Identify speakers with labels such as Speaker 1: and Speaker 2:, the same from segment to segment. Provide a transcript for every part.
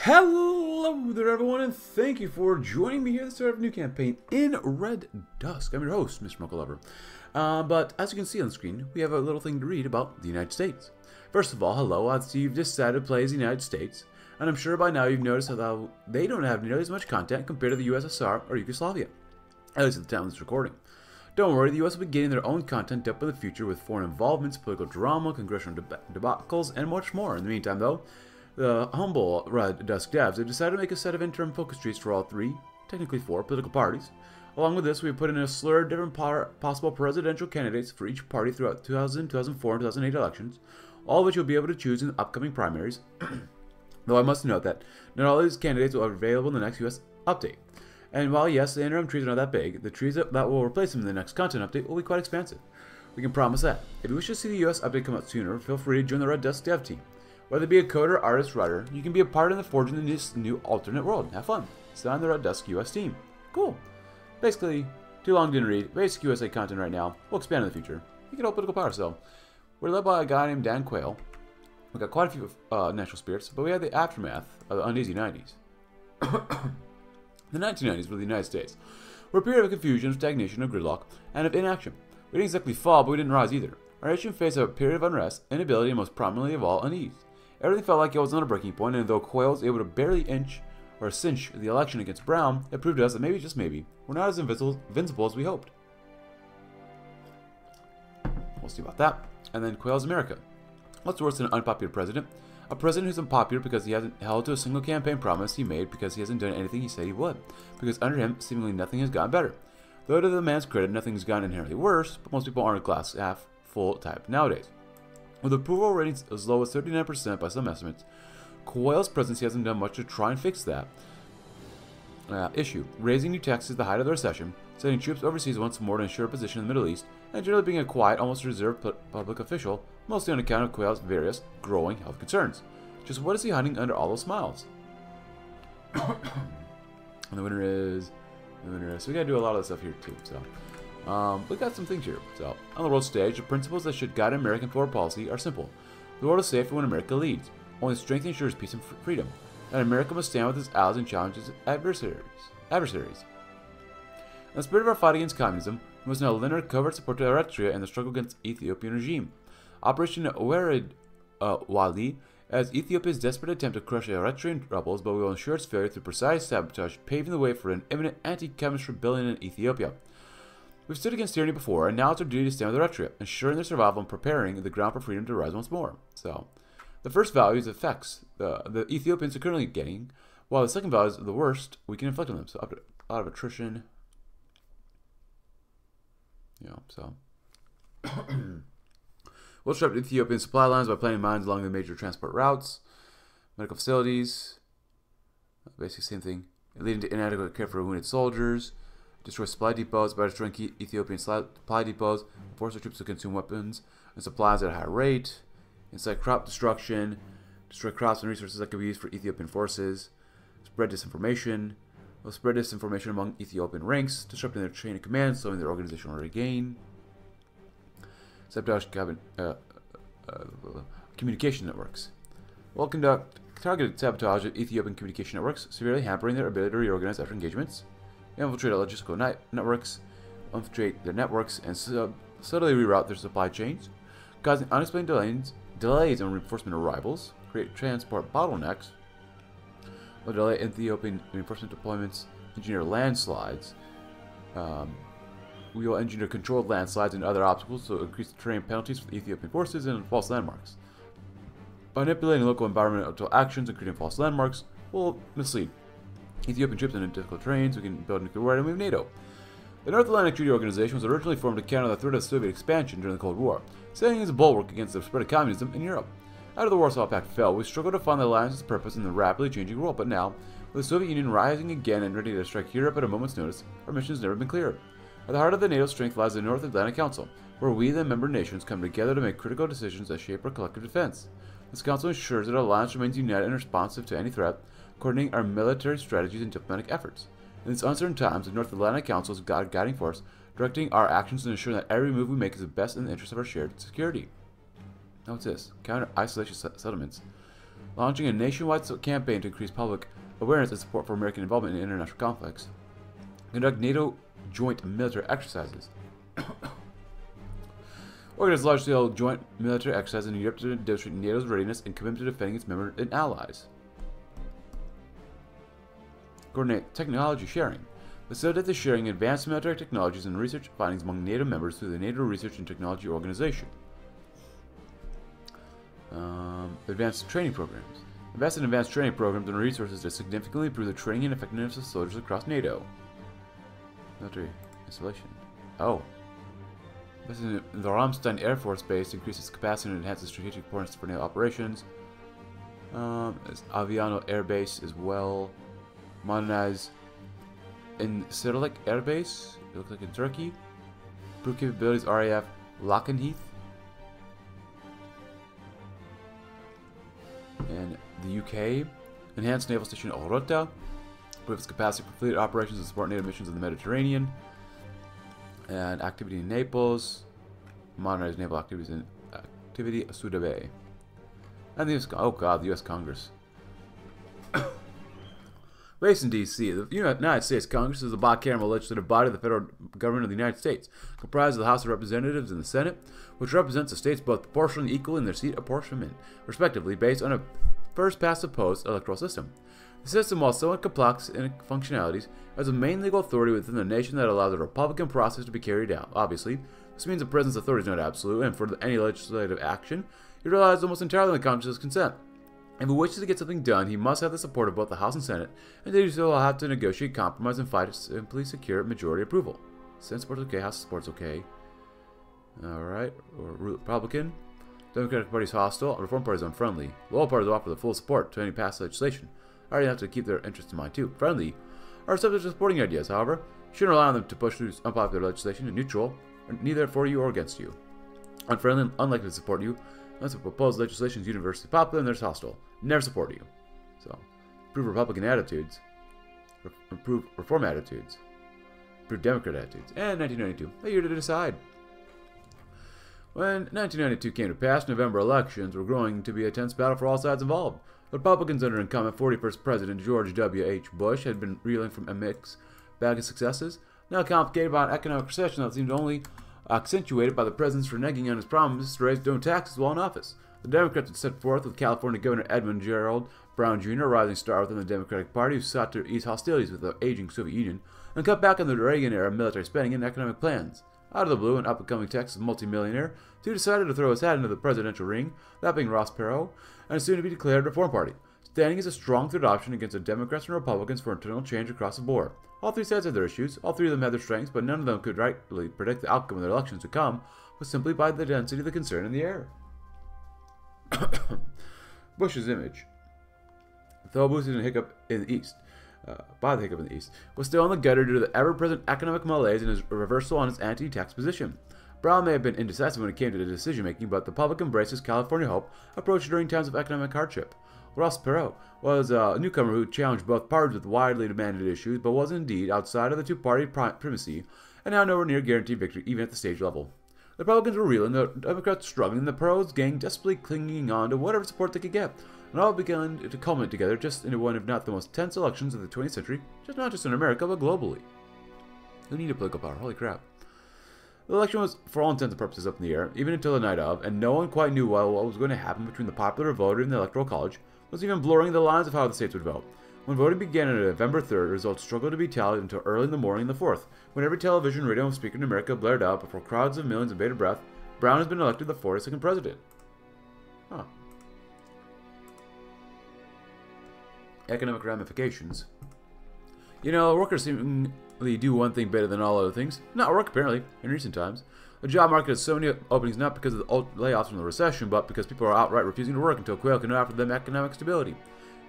Speaker 1: Hello there, everyone, and thank you for joining me here at the start of a new campaign in Red Dusk. I'm your host, Mr. Mocha Lover. Uh, but as you can see on the screen, we have a little thing to read about the United States. First of all, hello, I see you've decided to play as the United States, and I'm sure by now you've noticed how they don't have nearly as much content compared to the USSR or Yugoslavia, at least at the time of this recording. Don't worry, the US will be getting their own content up in the future with foreign involvements, political drama, congressional deb debacles, and much more. In the meantime, though, the humble Red Dusk devs have decided to make a set of interim focus trees for all three, technically four, political parties. Along with this, we have put in a slur of different possible presidential candidates for each party throughout 2000, 2004, and 2008 elections, all of which you'll be able to choose in the upcoming primaries. Though I must note that not all these candidates will be available in the next US update. And while yes, the interim trees are not that big, the trees that, that will replace them in the next content update will be quite expansive. We can promise that. If you wish to see the US update come out sooner, feel free to join the Red Dusk dev team. Whether it be a coder, artist, writer, you can be a part in the forging of this new alternate world. Have fun. Stay on the Red Dusk US team. Cool. Basically, too long didn't read. Basic USA content right now. We'll expand in the future. You get all political power, so. We're led by a guy named Dan Quayle. We got quite a few uh, natural spirits, but we had the aftermath of the uneasy 90s. the 1990s were the United States. We're a period of confusion, of stagnation, of gridlock, and of inaction. We didn't exactly fall, but we didn't rise either. Our nation faced a period of unrest, inability, and most prominently of all, unease. Everything felt like it was on a breaking point, and though Quayle was able to barely inch or cinch the election against Brown, it proved to us that maybe, just maybe, we're not as invincible, as we hoped. We'll see about that. And then Quayle's America. What's worse than an unpopular president? A president who's unpopular because he hasn't held to a single campaign promise he made because he hasn't done anything he said he would. Because under him, seemingly nothing has gotten better. Though to the man's credit, nothing's gotten inherently worse, but most people aren't a glass half full type nowadays. With approval ratings as low as 39% by some estimates, Quayle's presidency hasn't done much to try and fix that uh, issue, raising new taxes at the height of the recession, sending troops overseas once more to ensure a position in the Middle East, and generally being a quiet, almost reserved public official, mostly on account of Quayle's various growing health concerns. Just what is he hiding under all those smiles? and the winner is... The winner is... So we gotta do a lot of this stuff here too, so... Um, we got some things here. So, on the world stage, the principles that should guide American foreign policy are simple. The world is safer when America leads. Only strength ensures peace and freedom. And America must stand with its allies and challenge its adversaries. adversaries. In the spirit of our fight against communism, we must now lend our covert support to Eritrea in the struggle against the Ethiopian regime. Operation Werid uh, Wali as Ethiopia's desperate attempt to crush Eritrean rebels, but we will ensure its failure through precise sabotage, paving the way for an imminent anti-communist rebellion in Ethiopia. We've stood against tyranny before, and now it's our duty to stand with Eritrea, ensuring their survival and preparing the ground for freedom to rise once more. So, the first value is effects the, the Ethiopians are currently getting, while the second value is the worst we can inflict on them. So, a lot of attrition. Yeah, so. we'll disrupt Ethiopian supply lines by planting mines along the major transport routes, medical facilities, basically same thing, leading to inadequate care for wounded soldiers, destroy supply depots by destroying Ethiopian supply depots, force our troops to consume weapons and supplies at a higher rate, incite crop destruction, destroy crops and resources that could be used for Ethiopian forces, spread disinformation, will spread disinformation among Ethiopian ranks, disrupting their chain of command, slowing their organizational regain, sabotage cabin, uh, uh, communication networks. Will conduct targeted sabotage of Ethiopian communication networks, severely hampering their ability to reorganize after engagements infiltrate logistical net networks, infiltrate their networks, and sub subtly reroute their supply chains, causing unexplained delays, delays in reinforcement arrivals, create transport bottlenecks, delay Ethiopian reinforcement deployments, engineer landslides. Um, we will engineer controlled landslides and other obstacles to increase the terrain penalties for the Ethiopian forces and false landmarks. Manipulating local environmental actions and creating false landmarks will mislead Ethiopian troops in difficult terrains, we can build nuclear war, and we have NATO. The North Atlantic Treaty Organization was originally formed to counter the threat of Soviet expansion during the Cold War, standing as a bulwark against the spread of communism in Europe. After the Warsaw Pact fell, we struggled to find the alliance's purpose in the rapidly changing world, but now, with the Soviet Union rising again and ready to strike Europe at a moment's notice, our mission has never been clearer. At the heart of the NATO strength lies the North Atlantic Council, where we, the member nations, come together to make critical decisions that shape our collective defense. This council ensures that our alliance remains united and responsive to any threat, coordinating our military strategies and diplomatic efforts. In these uncertain times, the North Atlantic Council is a guiding force, directing our actions and ensuring that every move we make is the best in the interest of our shared security. Now what's this? Counter isolation settlements. launching a nationwide campaign to increase public awareness and support for American involvement in international conflicts, conduct NATO joint military exercises, organize large-scale joint military exercises in Europe to demonstrate NATO's readiness and commitment to defending its members and allies, coordinate technology sharing, facilitate the sharing of advanced military technologies and research findings among NATO members through the NATO Research and Technology Organization. Um, advanced training programs. Invest in advanced training programs and resources to significantly improve the training and effectiveness of soldiers across NATO. Military installation. Oh. Invest in the Ramstein Air Force Base increases capacity and enhances strategic importance for NATO operations. Um, Aviano Air Base as well. Modernize Incirlik Air Base, it looks like in Turkey. Improve capabilities RAF Lakenheath. In the UK, enhanced naval station Orota. Improve its capacity for fleet operations and support NATO missions in the Mediterranean. And activity in Naples. Modernized naval activities in activity Suda Bay. And the US, oh god, the US Congress. Based in D.C., the United States Congress is the bicameral legislative body of the federal government of the United States, comprised of the House of Representatives and the Senate, which represents the states both proportionally equal in their seat apportionment, respectively, based on a first past the post electoral system. The system, while somewhat complex in functionalities, has a main legal authority within the nation that allows the Republican process to be carried out. Obviously, this means the president's authority is not absolute, and for any legislative action, it relies almost entirely on the Congress's consent. If he wishes to get something done, he must have the support of both the House and Senate, and to do so, he'll have to negotiate compromise and fight to simply secure majority approval. Senate support's okay, House support's okay. Alright, Republican. Democratic Party is hostile, Reform Party is unfriendly. Loyal parties will offer the full support to any passed legislation. I already have to keep their interests in mind too. Friendly are subject to supporting ideas, however. Shouldn't rely on them to push through unpopular legislation neutral, neither for you or against you. Unfriendly and unlikely to support you, unless the proposed legislation is universally popular and there's hostile. Never support you. So, improve Republican attitudes, re improve reform attitudes, improve Democrat attitudes, and 1992, a year to decide. When 1992 came to pass, November elections were growing to be a tense battle for all sides involved. The Republicans under incumbent 41st President George W. H. Bush had been reeling from a mix bag of successes, now complicated by an economic recession that seemed only accentuated by the president's reneging on his promises to raise no taxes while in office. The Democrats had set forth with California Governor Edmund Gerald Brown Jr., a rising star within the Democratic Party who sought to ease hostilities with the aging Soviet Union and cut back on the Reagan-era military spending and economic plans. Out of the blue, an up-and-coming Texas multimillionaire, too decided to throw his hat into the presidential ring, that being Ross Perot, and soon-to-be declared Reform Party, standing as a strong third option against the Democrats and Republicans for internal change across the board. All three sides had their issues, all three of them had their strengths, but none of them could rightly predict the outcome of their elections to come, but simply by the density of the concern in the air. Bush's image, though boosted in hiccup in the East, uh, by the hiccup in the East, was still in the gutter due to the ever-present economic malaise and his reversal on his anti-tax position. Brown may have been indecisive when it came to the decision-making, but the public embraced his California hope approach during times of economic hardship. Ross Perot was a newcomer who challenged both parties with widely demanded issues, but was indeed outside of the two-party primacy and now nowhere near guaranteed victory even at the stage level. The Republicans were reeling, the Democrats struggling, the Perot's gang desperately clinging on to whatever support they could get. And all began to culminate together just into one of not the most tense elections of the 20th century, just not just in America, but globally. Who needed political power? Holy crap. The election was, for all intents and purposes, up in the air, even until the night of, and no one quite knew well what was going to happen between the popular voter and the Electoral College, was even blurring the lines of how the states would vote. When voting began on November 3rd, results struggled to be tallied until early in the morning of the 4th, when every television, radio, and speaker in America blared out before crowds of millions of bated breath, Brown has been elected the 42nd president. Huh. Economic ramifications. You know, workers seemingly do one thing better than all other things. Not work, apparently, in recent times. The job market has so many openings not because of the layoffs from the recession, but because people are outright refusing to work until Quayle can offer them economic stability.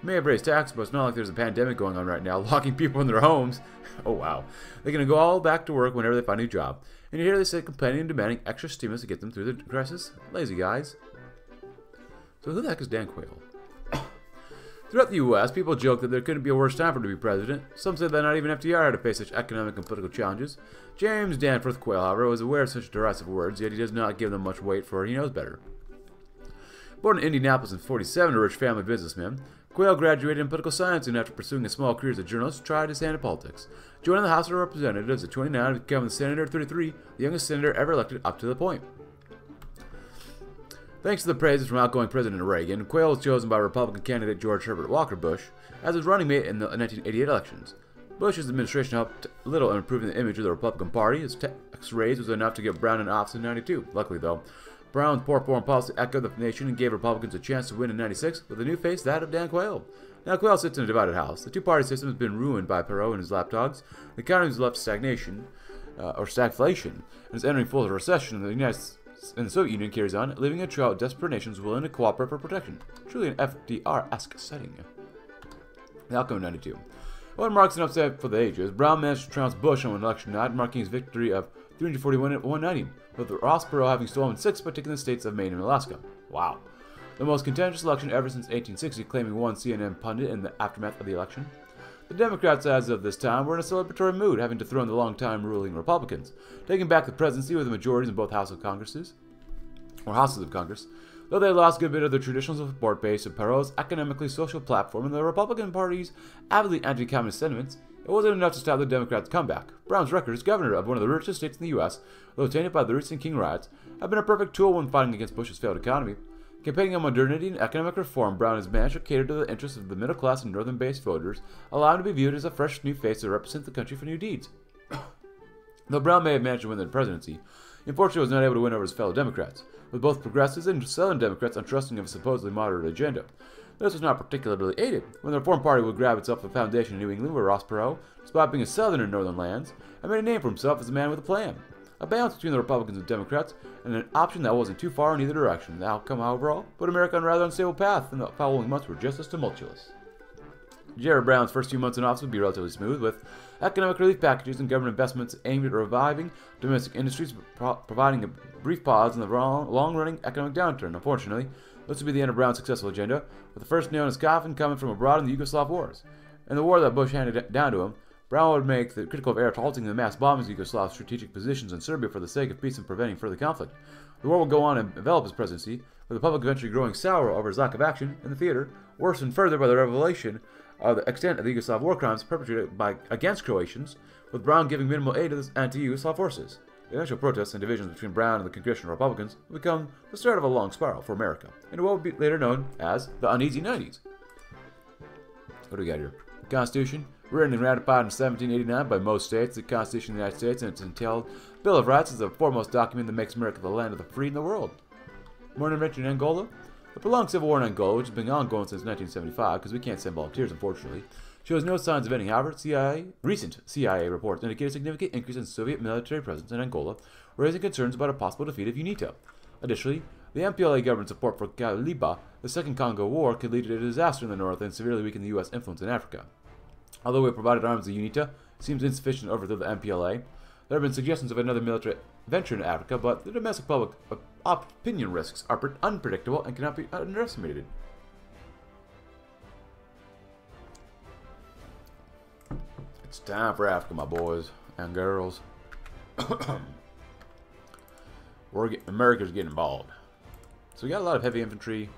Speaker 1: May have raised taxes, but it's not like there's a pandemic going on right now, locking people in their homes. oh wow. They're going to go all back to work whenever they find a new job. And you hear they say complaining and demanding extra stimulus to get them through the crisis? Lazy guys. So who the heck is Dan Quayle? Throughout the U.S., people joke that there couldn't be a worse time for him to be president. Some say that not even FDR had to face such economic and political challenges. James Danforth Quayle, however, was aware of such derisive words, yet he does not give them much weight, for he knows better. Born in Indianapolis in 47, a rich family businessman, Quayle graduated in political science and after pursuing a small career as a journalist, tried his hand at politics. Joining the House of Representatives at 29 and becoming senator at 33, the youngest senator ever elected up to the point. Thanks to the praises from outgoing President Reagan, Quayle was chosen by Republican candidate George Herbert Walker Bush as his running mate in the 1988 elections. Bush's administration helped little in improving the image of the Republican Party. His tax raise was enough to get Brown in office in 92. Luckily, though, Brown's poor foreign policy echoed the nation and gave Republicans a chance to win in 96 with a new face, that of Dan Quayle. Now, Quayle sits in a divided house. The two-party system has been ruined by Perot and his lapdogs. The economy has left stagnation, uh, or stagflation, and is entering full recession. The United and the Soviet Union carries on, leaving a trail of desperate nations willing to cooperate for protection. Truly an FDR-esque setting. The outcome of 92. What marks an upset for the ages, Brown managed to trounce Bush on election night, marking his victory of 341 at 190, with Ross Perot having stolen six, but taking the states of Maine and Alaska. Wow. The most contentious election ever since 1860, claiming one CNN pundit in the aftermath of the election. The Democrats, as of this time, were in a celebratory mood, having dethroned the long-time ruling Republicans, taking back the presidency with the majorities in both Houses of Congresses, or Houses of Congress, though they lost a good bit of their traditional support base of Perot's economically social platform and the Republican Party's avidly anti-communist sentiments, it wasn't enough to stop the Democrats' comeback. Brown's record as governor of one of the richest states in the U.S., though tainted by the recent King riots, had been a perfect tool when fighting against Bush's failed economy. Campaigning on modernity and economic reform, Brown has managed to cater to the interests of the middle class and northern based voters, allowing him to be viewed as a fresh new face that represents the country for new deeds. Though Brown may have managed to win the presidency, he unfortunately was not able to win over his fellow Democrats, with both progressives and Southern Democrats untrusting of a supposedly moderate agenda. This was not particularly aided when the Reform Party would grab itself a foundation in New England where Ross Perot, despite being a Southerner in northern lands, had made a name for himself as a man with a plan a balance between the Republicans and Democrats, and an option that wasn't too far in either direction. The outcome, however, put America on a rather unstable path, and the following months were just as tumultuous. Jerry Brown's first few months in office would be relatively smooth, with economic relief packages and government investments aimed at reviving domestic industries, pro providing a brief pause in the long-running economic downturn. Unfortunately, this would be the end of Brown's successful agenda, with the first known his coffin coming from abroad in the Yugoslav wars. In the war that Bush handed down to him, Brown would make the critical error of halting the mass bombings of Yugoslav strategic positions in Serbia for the sake of peace and preventing further conflict. The war would go on and develop his presidency, with the public eventually growing sour over his lack of action in the theater, worsened further by the revelation of the extent of the Yugoslav war crimes perpetrated by against Croatians, with Brown giving minimal aid to the anti-Yugoslav forces. The eventual protests and divisions between Brown and the congressional Republicans would become the start of a long spiral for America, into what would be later known as the Uneasy 90s. What do we got here? The Constitution, Written and ratified in 1789 by most states, the Constitution of the United States and its entailed Bill of Rights is the foremost document that makes America the land of the free in the world. More intervention in Angola? The prolonged civil war in Angola, which has been ongoing since 1975, because we can't send volunteers, unfortunately, shows no signs of ending. However, CIA, recent CIA reports indicate a significant increase in Soviet military presence in Angola, raising concerns about a possible defeat of UNITA. Additionally, the MPLA government's support for Kabila, the Second Congo War, could lead to a disaster in the north and severely weaken the U.S. influence in Africa. Although we provided arms to UNITA, seems insufficient to overthrow the MPLA. There have been suggestions of another military venture in Africa, but the domestic public opinion risks are unpredictable and cannot be underestimated. It's time for Africa, my boys and girls. We're get, America's getting involved. So we got a lot of heavy infantry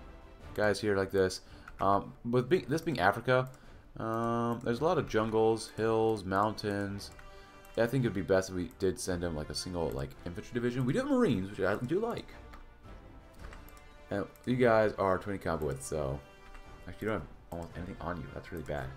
Speaker 1: guys here like this. Um, with be this being Africa, um, there's a lot of jungles, hills, mountains. I think it'd be best if we did send him like a single like infantry division. We do have Marines, which I do like. And you guys are 20 combo with, so actually you don't have almost anything on you. That's really bad.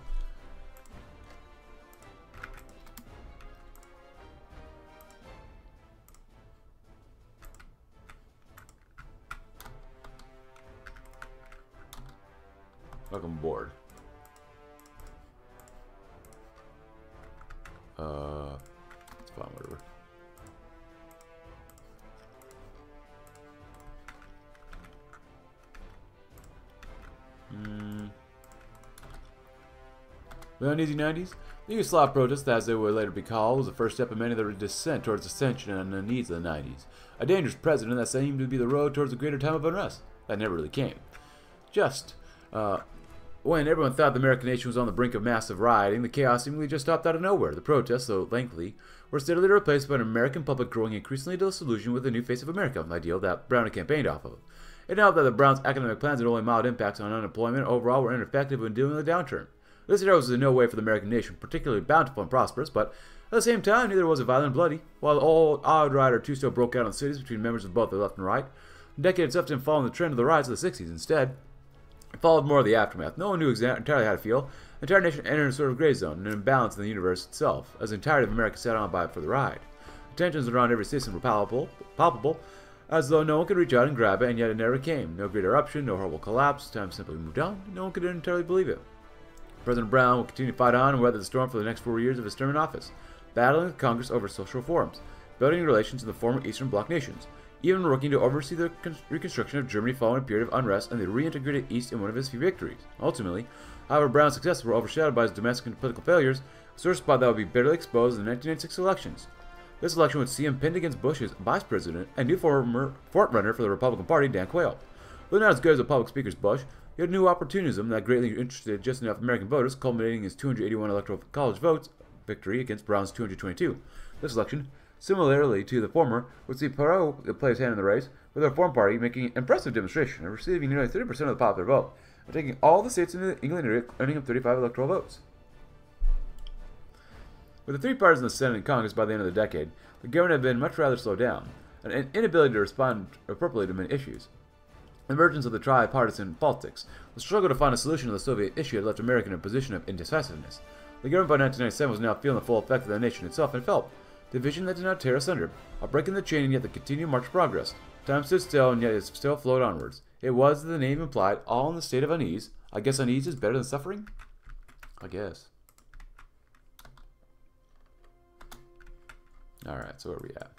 Speaker 1: Welcome aboard. Uh, it's fine, whatever. Hmm. The uneasy 90s? The Yugoslav protest, as they would later be called, was the first step in many of their descent towards ascension and the needs of the 90s. A dangerous president that seemed to be the road towards a greater time of unrest. That never really came. Just, uh, when everyone thought the American nation was on the brink of massive rioting, the chaos seemingly just stopped out of nowhere. The protests, though lengthy, were steadily replaced by an American public growing increasingly disillusioned with the new face of America, an ideal that Brown had campaigned off of. It helped that the Browns' economic plans had only mild impacts on unemployment overall were ineffective in dealing with the downturn. This era was in no way for the American nation particularly bountiful and prosperous, but at the same time, neither was it violent and bloody. While the old odd rider two still broke out in cities between members of both the left and right, the decade itself didn't follow the trend of the riots of the 60s. Instead, followed more of the aftermath. No one knew entirely how to feel. The entire nation entered a sort of gray zone, an imbalance in the universe itself, as the entirety of America sat on by for the ride. The tensions around every citizen were palpable, palpable, as though no one could reach out and grab it, and yet it never came. No great eruption, no horrible collapse. Time simply moved on. No one could entirely believe it. President Brown will continue to fight on and weather the storm for the next four years of his term in office, battling with Congress over social reforms, building relations with the former Eastern Bloc nations, even working to oversee the reconstruction of Germany following a period of unrest and the reintegrated East in one of his few victories. Ultimately, however, Brown's successes were overshadowed by his domestic and political failures, a sore spot that would be bitterly exposed in the 1996 elections. This election would see him pinned against Bush's vice president and new former frontrunner for the Republican Party, Dan Quayle. Though not as good as a public speaker's Bush, he had new opportunism that greatly interested just enough American voters, culminating in his 281 electoral college votes victory against Brown's 222. This election, similarly to the former, would see Perot play his hand in the race, with the Reform Party making an impressive demonstration and receiving nearly 30% of the popular vote, and taking all the states in the England area, earning him 35 electoral votes. With the three parties in the Senate and Congress by the end of the decade, the government had been much rather slowed down, an inability to respond appropriately to many issues. The emergence of the tripartisan politics, the struggle to find a solution to the Soviet issue had left America in a position of indecisiveness. The government by 1997 was now feeling the full effect of the nation itself and felt division that did not tear asunder, a break in the chain and yet the continued march of progress. Time stood still and yet it still flowed onwards. It was, as the name implied, all in the state of unease. I guess unease is better than suffering? I guess. Alright, so where are we at?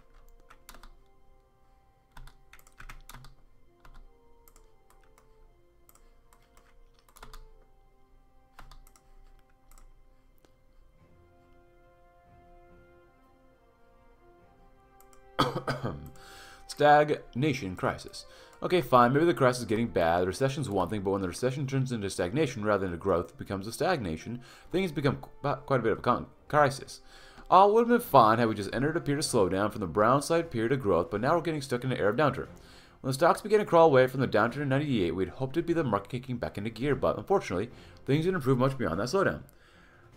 Speaker 1: Stagnation crisis. Okay, fine, maybe the crisis is getting bad, the recession's one thing, but when the recession turns into stagnation rather than a growth, becomes a stagnation, things become quite a bit of a crisis. All would have been fine had we just entered a period of slowdown from the brown side period of growth, but now we're getting stuck in an era of downturn. When the stocks began to crawl away from the downturn in 98, we'd hoped it'd be the market kicking back into gear, but unfortunately, things didn't improve much beyond that slowdown.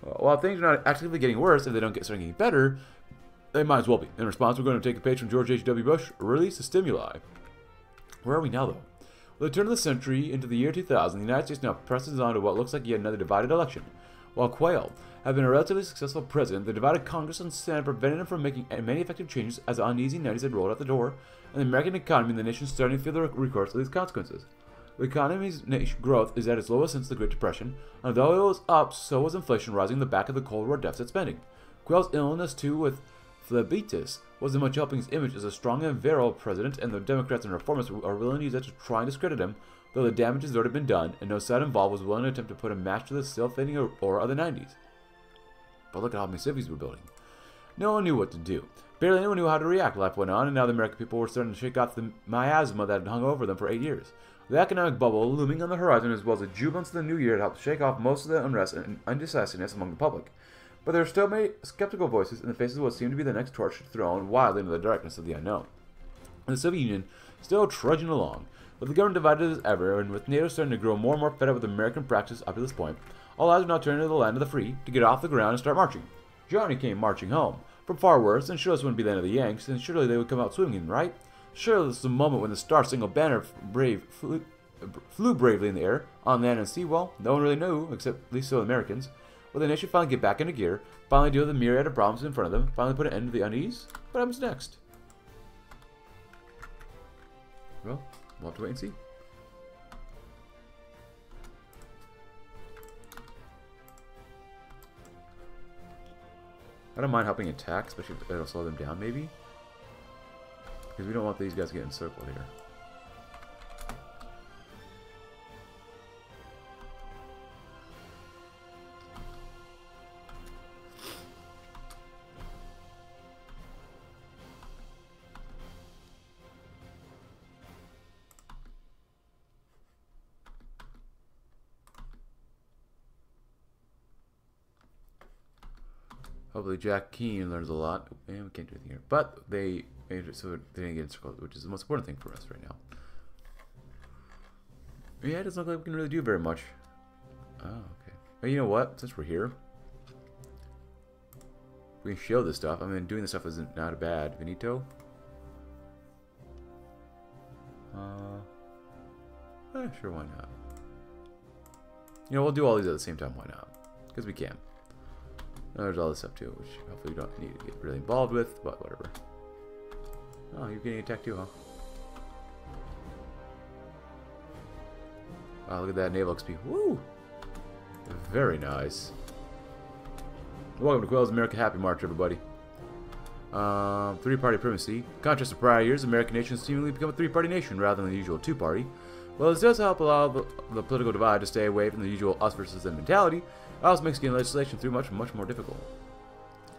Speaker 1: While things are not actively getting worse, if they don't get starting getting better, they might as well be. In response, we're going to take a page from George H.W. Bush, release the stimuli. Where are we now, though? With the turn of the century into the year 2000, the United States now presses on to what looks like yet another divided election. While Quayle had been a relatively successful president, the divided Congress and Senate prevented him from making many effective changes as the uneasy 90s had rolled out the door, and the American economy and the nation starting to feel the recourse of these consequences. The economy's growth is at its lowest since the Great Depression, and though it was up, so was inflation rising in the back of the Cold War deficit spending. Quayle's illness, too, with Phlebitis wasn't much helping his image as a strong and virile president, and the Democrats and reformists are willing to use that to try and discredit him, though the damage has already been done, and no side involved was willing to attempt to put a match to the still fading aura of the 90s. But look at how many cities we're building. No one knew what to do. Barely anyone knew how to react. Life went on, and now the American people were starting to shake off the miasma that had hung over them for eight years. The economic bubble looming on the horizon, as well as the jubilance of the new year, had helped shake off most of the unrest and indecisiveness among the public. But there are still many skeptical voices in the face of what seemed to be the next torch thrown wildly into the darkness of the unknown. And the Soviet Union still trudging along, with the government divided as ever, and with NATO starting to grow more and more fed up with American practice up to this point, all eyes are now turning to the land of the free to get off the ground and start marching. Johnny came marching home, from far worse, and sure this wouldn't be the end of the Yanks, and surely they would come out swinging, right? Surely this is the moment when the Star Single Banner brave flew, flew bravely in the air, on land and sea. Well, no one really knew, except at least so Americans. Will the nation finally get back into gear, finally deal with the myriad of problems in front of them, finally put an end to the unease? What happens next? Well, we'll have to wait and see. I don't mind helping attack, especially if it'll slow them down, maybe. Because we don't want these guys to get encircled here. Jack Keane learns a lot. And we can't do anything here. But they made it so they didn't get encircled, which is the most important thing for us right now. Yeah, it doesn't look like we can really do very much. Oh, okay. But you know what? Since we're here, we can show this stuff. I mean, doing this stuff isn't not bad. Benito? Uh, eh, sure, why not? You know, we'll do all these at the same time. Why not? Because we can. There's all this stuff too, which hopefully we don't need to get really involved with, but whatever. Oh, you're getting attacked too, huh? Wow, look at that naval XP. Woo! Very nice. Welcome to Quill's America Happy March, everybody. Um, three-party primacy. Contrast to prior years, American nations seemingly become a three-party nation rather than the usual two-party. While this does help allow the, political divide to stay away from the usual us versus them mentality, it also makes getting legislation through much, much more difficult.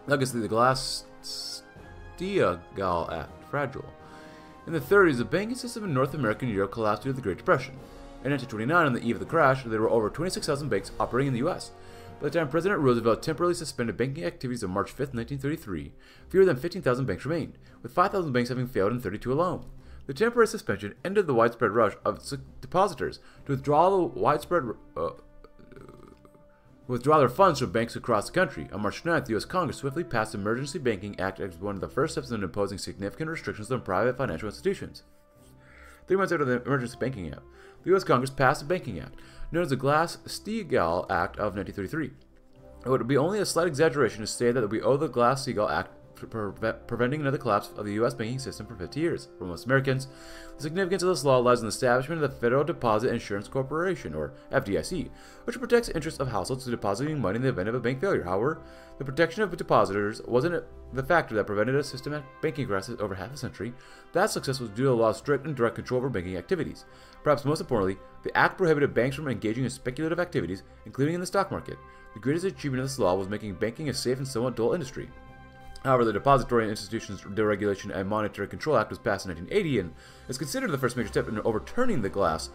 Speaker 1: Legacy the Glass-Steagall Act, fragile. In the 30s, the banking system in North America and Europe collapsed due to the Great Depression. In 1929, on the eve of the crash, there were over 26,000 banks operating in the U.S. By the time President Roosevelt temporarily suspended banking activities on March 5, 1933, fewer than 15,000 banks remained, with 5,000 banks having failed and 32 alone. The temporary suspension ended the widespread rush of depositors to withdraw the widespread uh, withdraw their funds from banks across the country. On March 9th, the U.S. Congress swiftly passed the Emergency Banking Act as one of the first steps in imposing significant restrictions on private financial institutions. Three months after the Emergency Banking Act, the U.S. Congress passed the Banking Act, known as the Glass-Steagall Act of 1933. It would be only a slight exaggeration to say that we owe the Glass-Steagall Act pre preventing another collapse of the U.S. banking system for 50 years. For most Americans, the significance of this law lies in the establishment of the Federal Deposit Insurance Corporation, or FDIC, which protects interests of households depositing money in the event of a bank failure. However, the protection of depositors wasn't the factor that prevented a systematic banking crisis over half a century. That success was due to the law's strict and direct control over banking activities. Perhaps most importantly, the Act prohibited banks from engaging in speculative activities, including in the stock market. The greatest achievement of this law was making banking a safe and somewhat dull industry. However, the Depository Institutions Deregulation and Monetary Control Act was passed in 1980 and is considered the first major step in overturning the Glass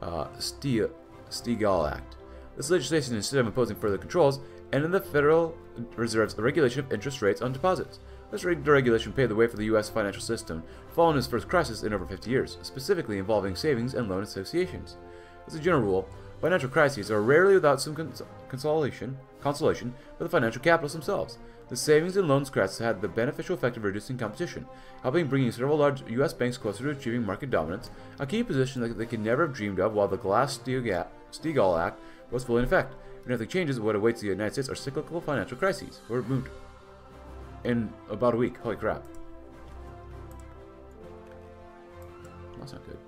Speaker 1: uh, Steagall Act. This legislation, instead of imposing further controls, ended the Federal Reserve's regulation of interest rates on deposits. This deregulation paved the way for the U.S. financial system, following its first crisis in over 50 years, specifically involving savings and loan associations. As a general rule, financial crises are rarely without some cons consolation, consolation for the financial capitalists themselves. The savings and loans crisis had the beneficial effect of reducing competition, helping bringing several large U.S. banks closer to achieving market dominance, a key position that they could never have dreamed of while the Glass-Steagall Act was fully in effect. and If nothing changes, what awaits the United States are cyclical financial crises. We're moved in about a week. Holy crap. That's not good.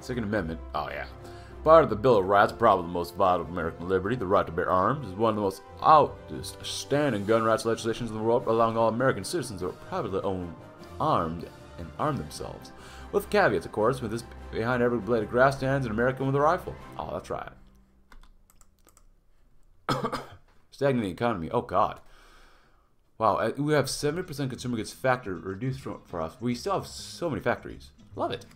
Speaker 1: Second Amendment. Oh, yeah. Part of the Bill of Rights, probably the most vital of American liberty, the right to bear arms, is one of the most outstanding gun rights legislations in the world, allowing all American citizens to privately own arms and arm themselves. With caveats, of course, with this behind every blade of grass stands an American with a rifle. Oh, that's right. Stagnating economy. Oh, God. Wow, uh, we have 70% consumer goods factor reduced for us. We still have so many factories. Love it.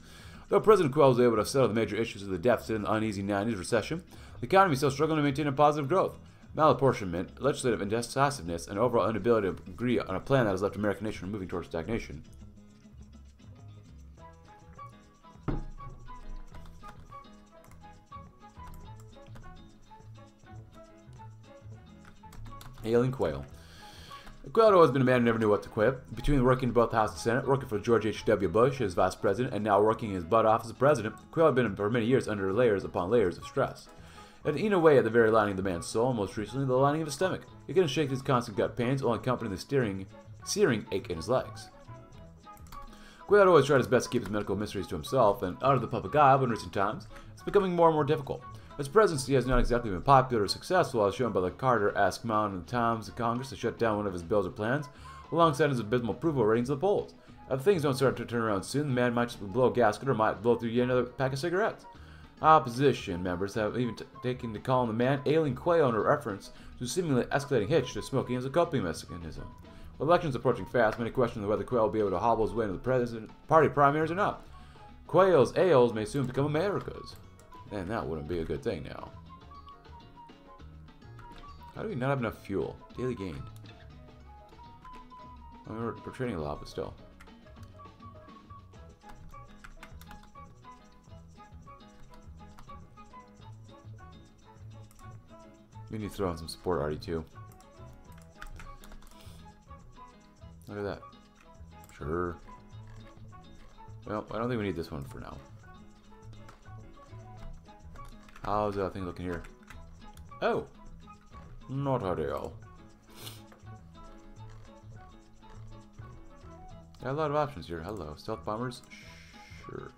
Speaker 1: Though President Quayle was able to settle the major issues of the deficit and the uneasy 90s recession, the economy is still struggling to maintain a positive growth. Malapportionment, legislative indecisiveness, and overall inability to agree on a plan that has left American nation moving towards stagnation. Ailing Quayle. Had always been a man who never knew what to quit. Between working in both the House and Senate, working for George H.W. Bush as vice president, and now working his butt off as president, Quayle had been for many years under layers upon layers of stress. It eaten away at the very lining of the man's soul, and most recently the lining of his stomach. He couldn't shake his constant gut pains, only accompanying the steering, searing ache in his legs. Had always tried his best to keep his medical mysteries to himself, and out of the public eye, but in recent times, it's becoming more and more difficult. His presidency has not exactly been popular or successful, as shown by the Carter-esque mountain of Times of Congress to shut down one of his bills or plans, alongside his abysmal approval ratings of the polls. If things don't start to turn around soon, the man might just blow a gasket or might blow through yet another pack of cigarettes. Opposition members have even taken to calling the man ailing quail in reference to seemingly escalating hitch to smoking as a coping mechanism. With elections approaching fast, many question whether Quayle will be able to hobble his way into the president party primaries or not. Quayle's ales may soon become America's. Man, that wouldn't be a good thing now. How do we not have enough fuel? Daily gain. I mean, we're, we're a lot, but still. We need to throw in some support already too. Look at that. Sure. Well, I don't think we need this one for now. How's that thing looking here? Oh! Not ideal. Got a lot of options here. Hello. Stealth bombers? Sure.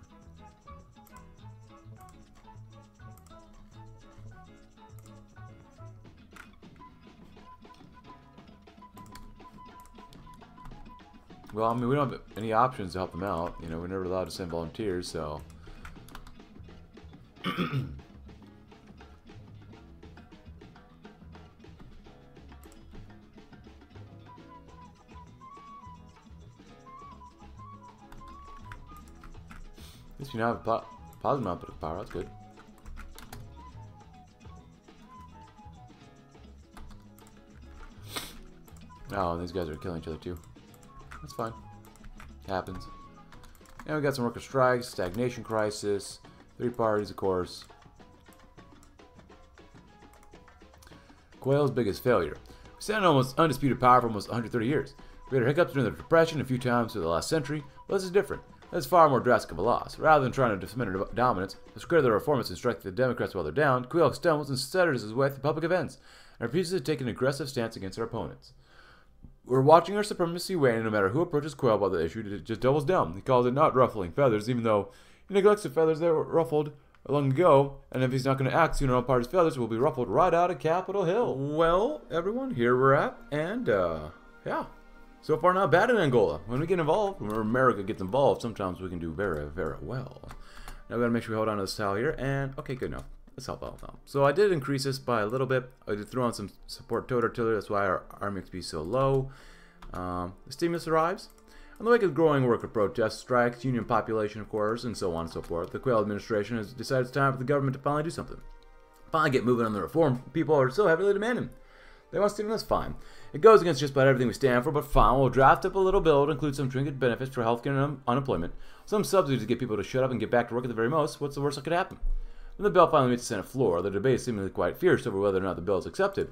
Speaker 1: Well, I mean, we don't have any options to help them out. You know, we're never allowed to send volunteers, so... At least you now have a positive output of power. That's good. Oh, these guys are killing each other too. That's fine. Happens. And we got some worker strikes, stagnation crisis, three parties, of course. Quayle's biggest failure. We stand on almost undisputed power for almost 130 years. We had our hiccups during the Depression a few times through the last century, but this is different. That's far more drastic of a loss. Rather than trying to cement dominance, the square of the reformers and strike the Democrats while they're down, Quill stumbles and stutters his way through public events, and refuses to take an aggressive stance against our opponents. We're watching our supremacy wane, and no matter who approaches Quayle about the issue, it just doubles down. He calls it not ruffling feathers, even though he neglects the feathers that were ruffled long ago, and if he's not going to act soon, on part of his feathers will be ruffled right out of Capitol Hill. Well, everyone, here we're at, and, uh, yeah. So far, not bad in Angola. When we get involved, when America gets involved, sometimes we can do very, very well. Now we gotta make sure we hold on to this tile here, and, okay, good enough. Let's help out now. So I did increase this by a little bit. I did throw on some support toad artillery. That's why our army XP is so low. Um, the stimulus arrives. On the wake of growing worker protests, strikes, union population, of course, and so on and so forth, the Quayle administration has decided it's time for the government to finally do something. Finally get moving on the reform people are so heavily demanding. They want stimulus, fine. It goes against just about everything we stand for, but fine. We'll draft up a little bill to include some trinket benefits for healthcare and un unemployment, some subsidies to get people to shut up and get back to work at the very most. What's the worst that could happen? When the bill finally meets the Senate floor, the debate is seemingly quite fierce over whether or not the bill is accepted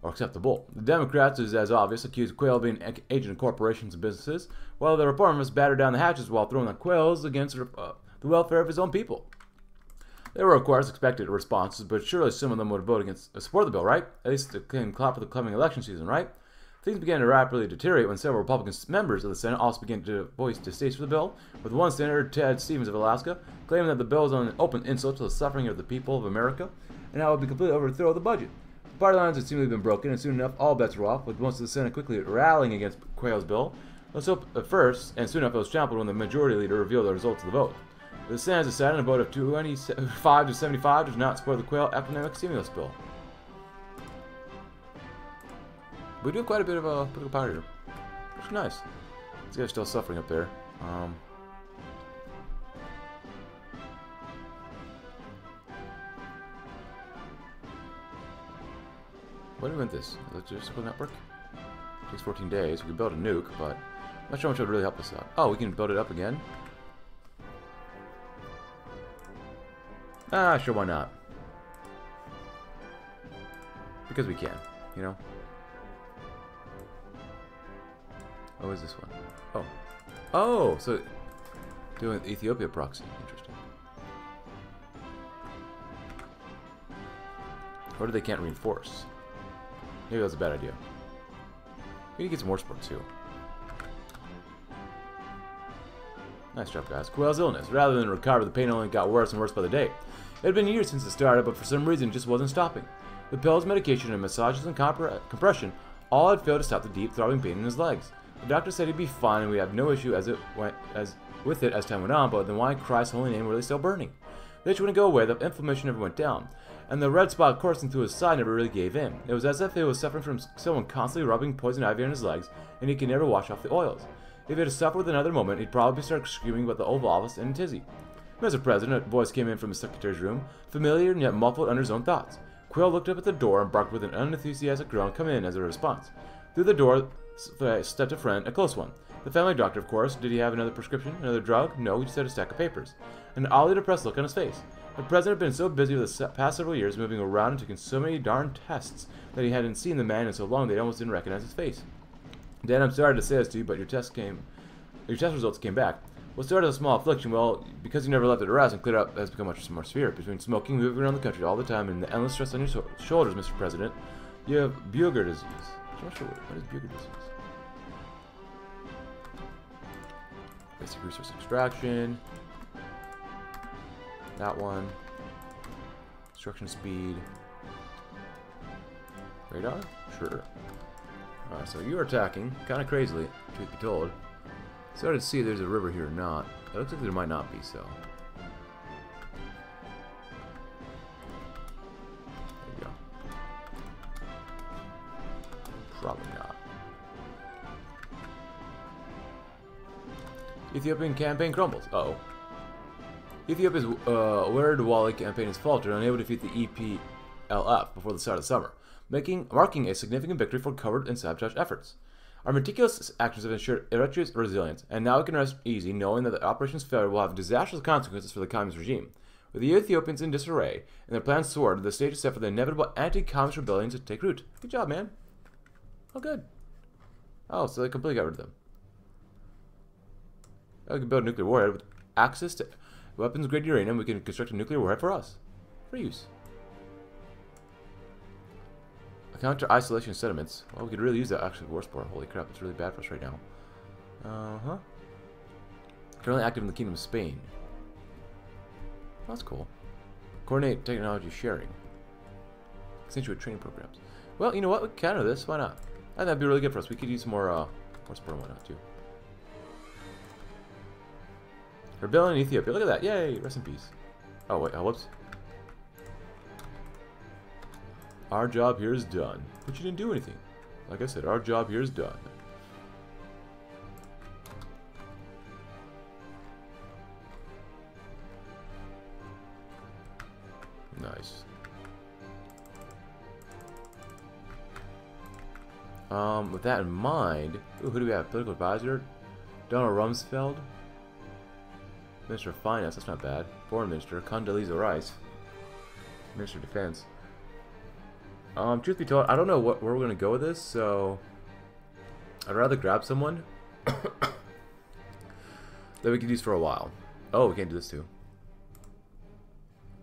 Speaker 1: or acceptable. The Democrats, is as obvious, accuse Quayle of being an agent of corporations and businesses, while the reformers batter down the hatches while throwing the quails against uh, the welfare of his own people. There were, of course, expected responses, but surely some of them would vote against uh, support the bill, right? At least to claim clap for the coming election season, right? Things began to rapidly deteriorate when several Republican members of the Senate also began to voice distaste for the bill, with one Senator, Ted Stevens of Alaska, claiming that the bill is an open insult to the suffering of the people of America, and how it would be completely overthrow the budget. The party lines had seemingly been broken, and soon enough all bets were off, with most of the Senate quickly rallying against Quayle's bill. Let's hope at first, and soon enough it was trampled when the majority leader revealed the results of the vote. The Senate has decided in a vote of 25 to 75 to not support the Quayle economic stimulus bill. We do have quite a bit of a political power here. Which is nice. These guys still suffering up there. Um, what do we want this? Logistical network? It takes 14 days. We can build a nuke, but I'm not sure how much would really help us out. Oh, we can build it up again? Ah, sure, why not? Because we can, you know? Oh, is this one? Oh. Oh, so doing Ethiopia proxy. Interesting. Or do they can't reinforce? Maybe that's a bad idea. We need to get some more support too. Nice job, guys. Quayle's illness. Rather than recover, the pain only got worse and worse by the day. It had been years since it started, but for some reason it just wasn't stopping. The pills, medication, and massages and compression all had failed to stop the deep throbbing pain in his legs. The doctor said he'd be fine and we'd have no issue as it went as with it as time went on, but then why in Christ's holy name were they still burning? The itch wouldn't go away, the inflammation never went down, and the red spot coursing through his side never really gave in. It was as if he was suffering from someone constantly rubbing poison ivy on his legs, and he could never wash off the oils. If he had to with another moment, he'd probably start screaming about the Oval Office and Tizzy. Mr. President, a voice came in from the secretary's room, familiar and yet muffled under his own thoughts. Quill looked up at the door and barked with an unenthusiastic groan come in as a response. Through the door uh, stepped a friend, a close one. The family doctor, of course. Did he have another prescription? Another drug? No, he just had a stack of papers. an oddly depressed look on his face. The president had been so busy with the past several years moving around and taking so many darn tests that he hadn't seen the man in so long he almost didn't recognize his face. Dan, I'm sorry to say this to you, but your test came, your test results came back. What started as a small affliction, well, because you never left it aroused and cleared up, has become much more severe. Between smoking, moving around the country all the time, and the endless stress on your so shoulders, Mr. President, you have Buerger disease. Sure what, is Buerger disease. Basic resource extraction. That one. Construction speed. Radar? Sure. So you're attacking, kind of crazily, truth be told. Started to see if there's a river here or not. It looks like there might not be, so. There you go. Probably not. Ethiopian campaign crumbles. Uh oh. Ethiopia's uh, Wali campaign is faltered, unable to defeat the EPLF before the start of the summer, making marking a significant victory for covert and sabotage efforts. Our meticulous actions have ensured Eritrea's resilience, and now we can rest easy knowing that the operation's failure will have disastrous consequences for the communist regime. With the Ethiopians in disarray and their plans thwarted, the stage is set for the inevitable anti-communist rebellion to take root. Good job, man. Oh, good. Oh, so they completely got rid of them. Oh, we can build a nuclear warhead with access to weapons-grade uranium. We can construct a nuclear warhead for us. For use. Counter isolation sediments. Well, we could really use that actually war sport. Holy crap, it's really bad for us right now. Uh-huh. Currently active in the Kingdom of Spain. That's cool. Coordinate technology sharing. Accentuate training programs. Well, you know what? We counter this. Why not? That'd be really good for us. We could use more, uh, more support and whatnot, too. Rebellion in Ethiopia. Look at that. Yay! Rest in peace. Oh, wait. Oh, whoops. Our job here is done. But you didn't do anything. Like I said, our job here is done. Nice. Um, with that in mind, ooh, who do we have? Political advisor? Donald Rumsfeld? Minister of Finance, that's not bad. Foreign Minister, Condoleezza Rice. Minister of Defense. Um, truth be told, I don't know what where we're gonna go with this, so I'd rather grab someone that we could use for a while. Oh, we can't do this too.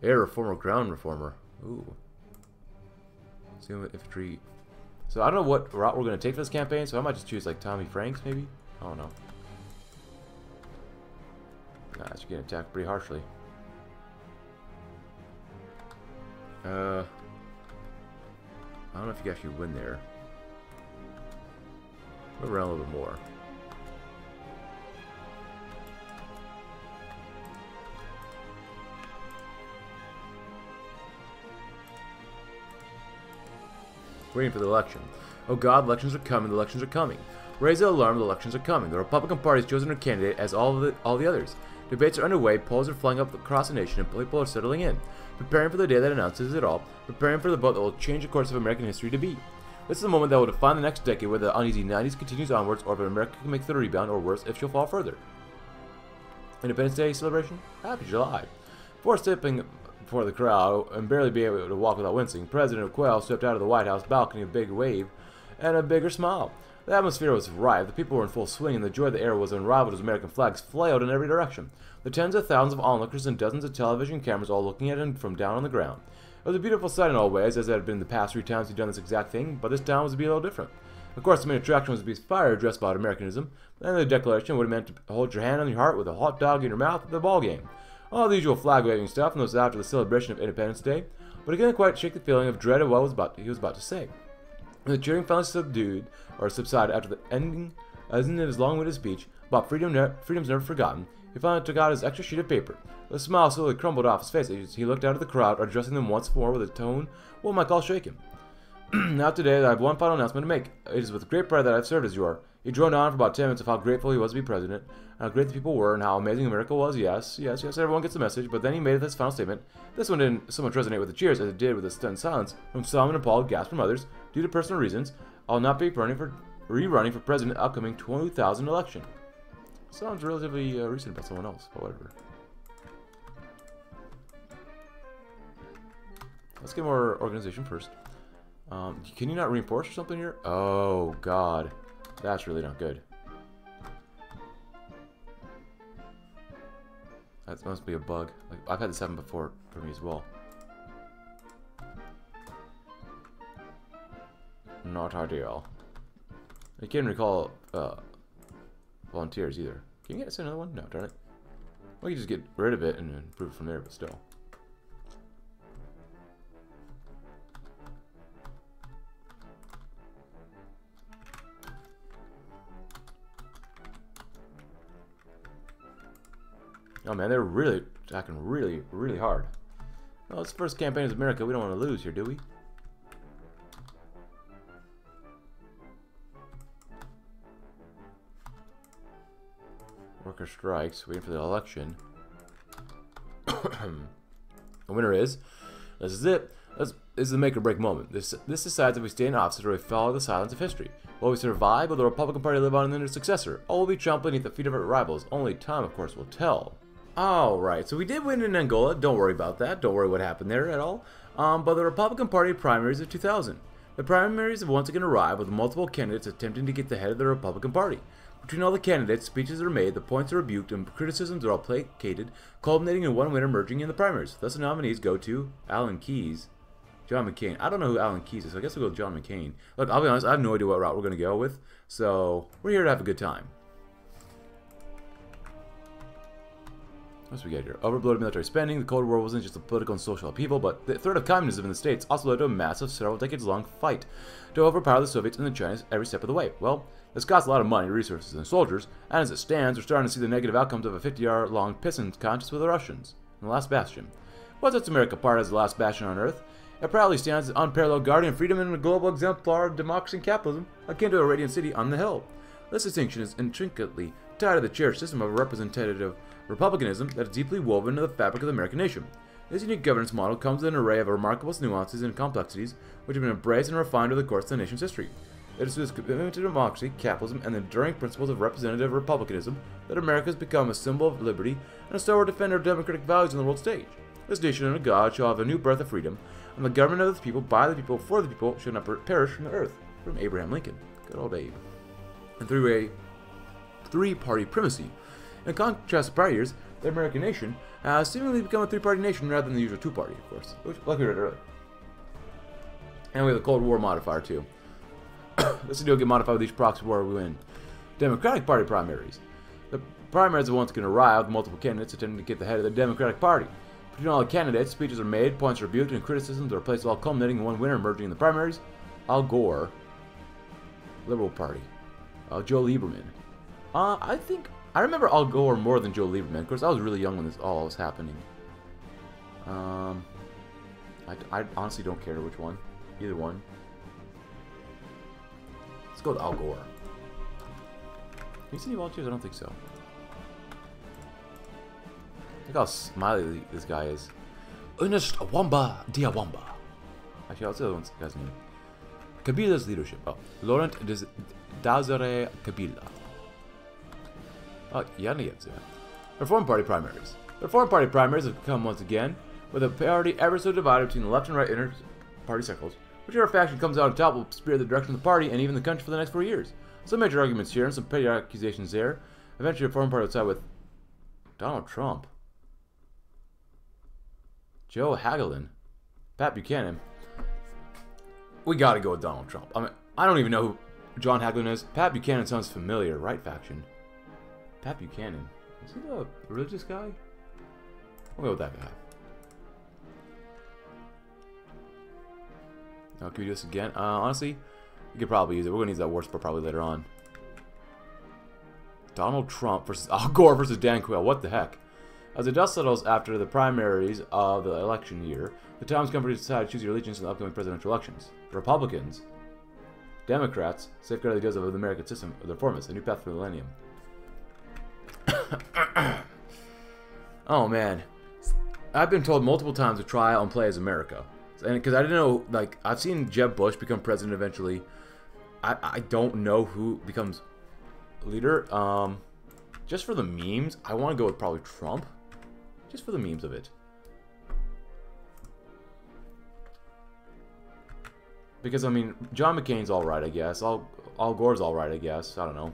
Speaker 1: Air reformer, ground reformer. Ooh. Assume infantry. So I don't know what route we're gonna take for this campaign, so I might just choose like Tommy Franks maybe. I don't know. Nah, you're getting attacked pretty harshly. Uh. I don't know if you actually win there. Move around a little bit more. Waiting for the election. Oh god, elections are coming, the elections are coming. Raise the alarm, the elections are coming. The Republican Party has chosen a candidate as all the, all the others. Debates are underway, polls are flying up across the nation, and people are settling in preparing for the day that announces it all, preparing for the vote that will change the course of American history to be. This is the moment that will define the next decade whether the uneasy 90s continues onwards or if America can make the rebound, or worse, if she'll fall further. Independence Day celebration? Happy July. Before stepping before the crowd and barely being able to walk without wincing, President Quayle stepped out of the White House balcony with a big wave and a bigger smile. The atmosphere was rife, the people were in full swing, and the joy of the air was unrivaled as American flags flailed in every direction. The tens of thousands of onlookers and dozens of television cameras all looking at him from down on the ground. It was a beautiful sight in all ways, as it had been the past three times he'd done this exact thing, but this time was to be a little different. Of course, the main attraction was to be fire dress about Americanism, and the declaration would have meant to hold your hand on your heart with a hot dog in your mouth at the ball game. All the usual flag waving stuff, and those after the celebration of Independence Day, but he couldn't quite shake the feeling of dread of what was about, he was about to say. The cheering finally subdued, or subsided after the ending, as in his long-winded speech about freedom ne freedom's never forgotten, he finally took out his extra sheet of paper. The smile slowly crumbled off his face as he looked out at the crowd, addressing them once more with a tone one might call shaken. now today, I have one final announcement to make. It is with great pride that I have served as your. He droned on for about ten minutes of how grateful he was to be president, and how great the people were, and how amazing America was. Yes, yes, yes, everyone gets the message, but then he made this final statement. This one didn't so much resonate with the cheers as it did with the stunned silence from some and appalled gasps from others. Due to personal reasons, I'll not be running for rerunning for president upcoming 2000 election. Sounds relatively uh, recent about someone else, however. Let's get more organization first. Um, can you not reinforce or something here? Oh, God. That's really not good. That must be a bug. Like, I've had this happen before for me as well. Not ideal. I can't recall uh, volunteers either. Can you get us another one? No, darn it. We can just get rid of it and improve it from there, but still. Oh man, they're really attacking really, really hard. Well, it's the first campaign in America. We don't want to lose here, do we? Worker strikes, waiting for the election. the winner is. This is it. This, is the make or break moment. This this decides if we stay in office or we follow the silence of history. Will we survive? Will the Republican Party live on in their successor? Or will we trample beneath the feet of our rivals? Only time, of course, will tell. Alright, so we did win in Angola. Don't worry about that. Don't worry what happened there at all. Um, but the Republican Party primaries of 2000. The primaries have once again arrived with multiple candidates attempting to get the head of the Republican Party. Between all the candidates, speeches are made, the points are rebuked, and criticisms are all placated, culminating in one winner emerging in the primaries. Thus, the nominees go to Alan Keyes, John McCain. I don't know who Alan Keyes is, so I guess we'll go with John McCain. Look, I'll be honest, I have no idea what route we're going to go with, so we're here to have a good time. What's we get here? Overbloated military spending. The Cold War wasn't just a political and social upheaval, but the threat of communism in the States also led to a massive, several decades-long fight to overpower the Soviets and the Chinese every step of the way. Well, this costs a lot of money, resources, and soldiers, and as it stands, we're starting to see the negative outcomes of a 50-year-long pissing contest with the Russians. And the last bastion. What sets America apart as the last bastion on Earth? It proudly stands as unparalleled guardian of freedom and a global exemplar of democracy and capitalism, akin to a radiant city on the hill. This distinction is intricately tied to the cherished system of representative republicanism that is deeply woven into the fabric of the American nation. This unique governance model comes with an array of remarkable nuances and complexities which have been embraced and refined over the course of the nation's history. It is through this commitment to democracy, capitalism, and the enduring principles of representative republicanism that America has become a symbol of liberty and a stalwart defender of democratic values on the world stage. This nation under God shall have a new birth of freedom, and the government of the people, by the people, for the people, shall not perish from the earth. From Abraham Lincoln. Good old Abe. And through a three-party primacy, in contrast to prior years, the American nation has seemingly become a three-party nation rather than the usual two-party, of course, which, like we read earlier. And we have the Cold War modifier, too. this deal get modified with each proxy war we win. Democratic Party primaries. The primaries are once again arrive with multiple candidates attempting to get the head of the Democratic Party. Between all the candidates, speeches are made, points are rebuked, and criticisms are placed, all culminating in one winner emerging in the primaries. Al Gore, Liberal Party. Uh, Joe Lieberman. Uh, I think I remember Al Gore more than Joe Lieberman. Of course, I was really young when this all was happening. Um, I, I honestly don't care which one. Either one. Go with Al Gore. See any volunteers? I don't think so. Look how smiley this guy is. Ernest Wamba dia Wamba. Actually, what's the other guy's name? Kabila's leadership. Oh, Laurent Desire Kabila. Oh, Yaniyevza. Reform Party primaries. Reform Party primaries have come once again, with a party ever so divided between the left and right inner party circles. Whichever faction comes out on top will spear the direction of the party and even the country for the next four years. Some major arguments here and some petty accusations there. Eventually, a foreign Party will side with Donald Trump, Joe Hagelin, Pat Buchanan. We gotta go with Donald Trump. I mean, I don't even know who John Hagelin is. Pat Buchanan sounds familiar, right faction? Pat Buchanan. Is he the religious guy? We'll go with that guy. Now, can we do this again? Uh, honestly, we could probably use it. We're going to use that war support probably later on. Donald Trump versus Al Gore versus Dan Quayle. What the heck? As the dust settles after the primaries of the election year, the Times Company decided to choose your allegiance in the upcoming presidential elections. The Republicans, Democrats, safeguard the ideas of the American system of the reformists, a new path for the millennium. oh man, I've been told multiple times to try and play as America, and because I didn't know, like I've seen Jeb Bush become president eventually. I I don't know who becomes leader. Um, just for the memes, I want to go with probably Trump, just for the memes of it. Because, I mean, John McCain's alright, I guess. Al, Al Gore's alright, I guess. I don't know.